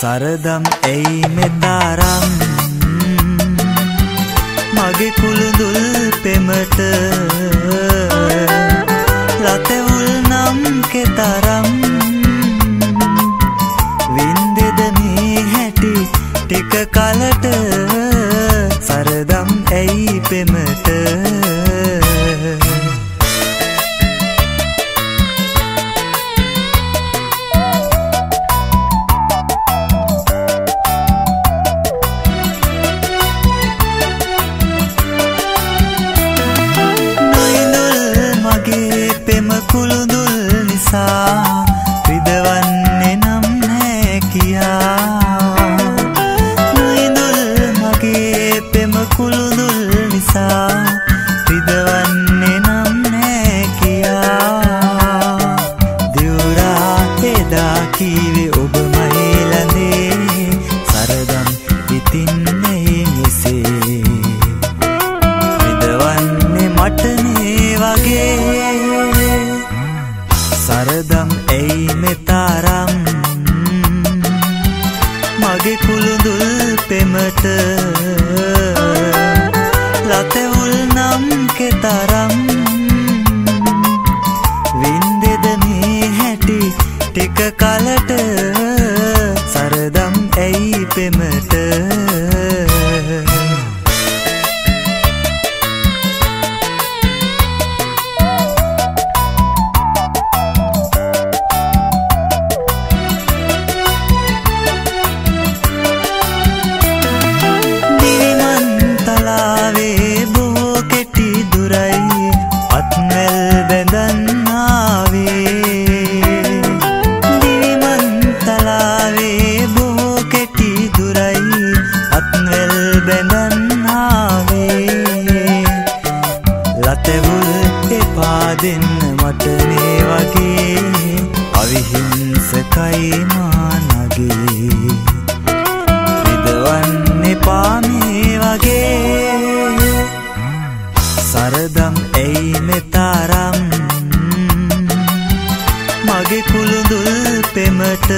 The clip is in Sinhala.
සරදම් ඇයි මෙතරම් මගේ කුළුදුල් පෙමට ලතෙවුල් නම් කෙතරම් වින්දෙද මේ හැටි ටික කලට නිසා රිදවන්නේ නම් නෑ කියා. නොයිදුල් මගේ පෙම කුළුදුල් නිසා රිදවන්නේ නම් නෑ කියා. දිවුරා එදා කීවේ සරදම් ඇයි මෙතරම් මගේ කුළුදුල් පෙමට ලතෙවුල් නම් කෙතරම් වින්දෙද මේ හැටි ටික දතවුල් එපා දෙන්න මට මේ වගේ. අවිහිංසකයි මානගේ රිදවන්න එපා මේ වගේ. සරදම් ඇයි මෙතරම්? මගේ කුළුඳුල් පෙමට